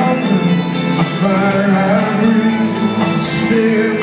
hunger is the fire I breathe. Stay